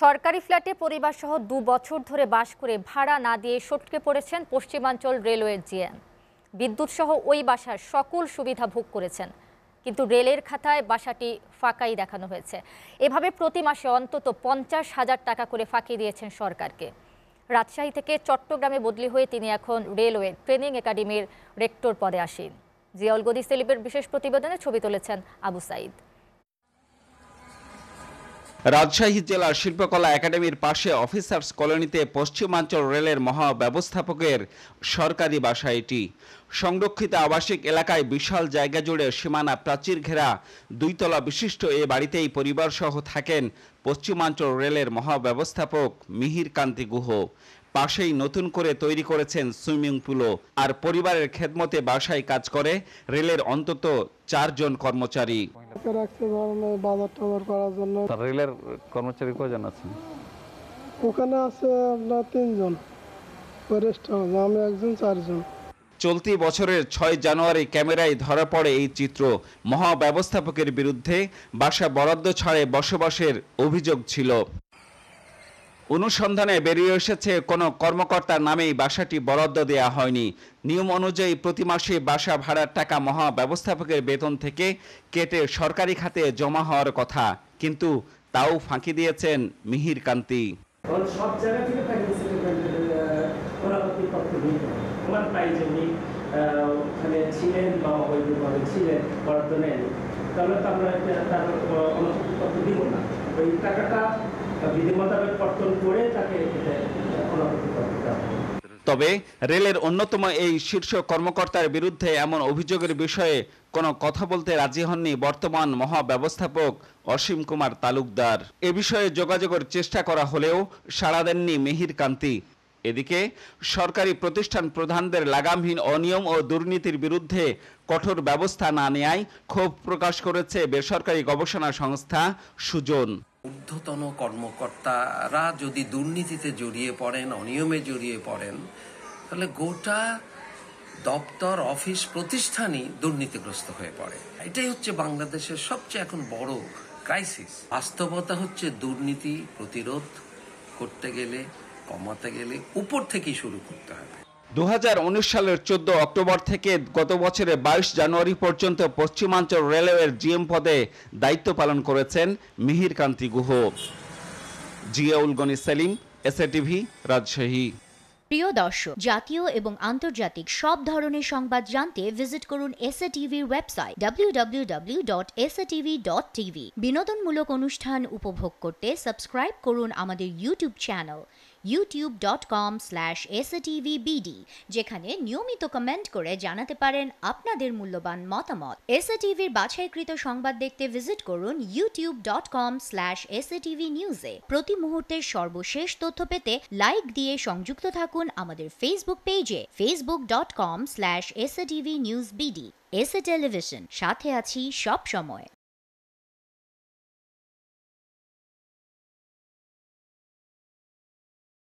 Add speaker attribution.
Speaker 1: সরকারি ফ্ল্যাটে পরিবার সহ দু বছর ধরে বাস করে ভাড়া না দিয়ে সটকে পড়েছেন পশ্চিমাঞ্চল রেলওয়ের জিএম। বিদ্যুৎ সহ ওই বাসার সকল সুবিধা ভোগ করেছেন। কিন্তু রেলের খাতায় বাসাটি ফাঁকাই দেখানো হয়েছে। এভাবে প্রতি মাসে অন্তত পঞ্চাশ হাজার টাকা করে ফাঁকি দিয়েছেন সরকারকে। রাজশাহী থেকে চট্টগ্রামে বদলি হয়ে তিনি এখন রেলওয়ে ট্রেনিং একাডেমির রেক্টর পদে আসেন। জিয়াউল গদি সেলিবের বিশেষ প্রতিবেদনে ছবি তুলেছেন আবু সাইদ।
Speaker 2: রাজশাহী জেলার শিল্পকলা একাডেমির পাশে অফিসার্স কলোনিতে পশ্চিমাঞ্চল রেলের মহাব্যবস্থাপকের সরকারি বাসা এটি। সংরক্ষিত আবাসিক এলাকায় বিশাল জায়গা জুড়ে সীমানা প্রাচীর ঘেরা দুইতলা বিশিষ্ট এ বাড়িতেই পরিবারসহ থাকেন পশ্চিমাঞ্চল রেলের মহাব্যবস্থাপক মিহির কান্তি গুহ। পাশেই নতুন করে তৈরি করেছেন সুইমিং পুলও। আর পরিবারের খেদমতে বাসায় কাজ করে রেলের অন্তত চারজন কর্মচারী।
Speaker 3: ওকে ধরেন বাজার টাজার করার জন্য।
Speaker 4: রেলের কর্মচারী কজন আছেন?
Speaker 3: ওখানে আছে আপনার তিনজন ওই রেস্ট হাউসে আমি একজন চারজন।
Speaker 2: চলতি বছরের ছয় জানুয়ারি ক্যামেরায় ধরা পড়ে এই চিত্র। মহাব্যবস্থাপকের বিরুদ্ধে বাসা বরাদ্দ ছাড়ে বসবাসের অভিযোগ ছিল। অনুসন্ধানে বেরিয়ে এসেছে, কোনো কর্মকর্তার নামেই বাসাটি বরাদ্দ দেয়া হয়নি। নিয়ম অনুযায়ী প্রতি মাসে বাসা ভাড়ার টাকা মহাব্যবস্থাপকের বেতন থেকে কেটে সরকারি খাতে জমা হওয়ার কথা, কিন্তু তাও ফাঁকি দিয়েছেন মিহির কান্তি।
Speaker 5: ছিলেন তাহলে তো আমরা দিব না। ওই টাকাটা বিধি মোতাবেক কর্তন করে তাকে এটা অনুমতি পত্র দেওয়া হবে
Speaker 2: তবে রেলের অন্যতম এই শীর্ষ কর্মকর্তার বিরুদ্ধে এমন অভিযোগের বিষয়ে কোনো কথা বলতে রাজি হননি বর্তমান মহাব্যবস্থাপক অসীম কুমার তালুকদার। এ বিষয়ে যোগাযোগের চেষ্টা করা হলেও সাড়া দেননি মিহির কান্তি। এদিকে সরকারি প্রতিষ্ঠান প্রধানদের লাগামহীন অনিয়ম ও দুর্নীতির বিরুদ্ধে কঠোর ব্যবস্থা না নেয়ায় ক্ষোভ প্রকাশ করেছে বেসরকারি গবেষণা সংস্থা সুজন।
Speaker 6: ঊর্ধ্বতন কর্মকর্তারা যদি দুর্নীতিতে জড়িয়ে পড়েন, অনিয়মে জড়িয়ে পড়েন তাহলে গোটা দপ্তর, অফিস, প্রতিষ্ঠানই দুর্নীতিগ্রস্ত হয়ে পড়ে। এটাই হচ্ছে বাংলাদেশের সবচেয়ে এখন বড় ক্রাইসিস বাস্তবতা হচ্ছে দুর্নীতি প্রতিরোধ করতে গেলে, কমাতে গেলে উপর থেকেই শুরু করতে হবে।
Speaker 2: দু হাজার উনিশ সালের চোদ্দ অক্টোবর থেকে গত বছরের বাইশ জানুয়ারি পর্যন্ত পশ্চিমাঞ্চল রেলওয়ের জিএম পদে দায়িত্ব পালন করেছেন মিহির কান্তি গুহ। জিয়াউল গনি সেলিম টিভি রাজশাহী।
Speaker 7: প্রিয় দর্শক, জাতীয় এবং আন্তর্জাতিক সব ধরনের সংবাদ জানতে ভিজিট করুন এসএ টিভির ওয়েবসাইট www.satv.tv বিনোদনমূলক অনুষ্ঠান উপভোগ করতে সাবস্ক্রাইব করুন আমাদের ইউটিউব চ্যানেল youtube.com/satvbd যেখানে নিয়মিত কমেন্ট করে জানাতে পারেন আপনাদের মূল্যবান মতামত। এসএ টিভির বাছাইকৃত সংবাদ দেখতে ভিজিট করুন youtube.com/satvnews-এ প্রতি মুহূর্তের সর্বশেষ তথ্য পেতে লাইক দিয়ে সংযুক্ত থাকুন আমাদের ফেসবুক পেজে facebook.com/satvnewsbd এসএ টেলিভিশন সাথে আছি সব সময়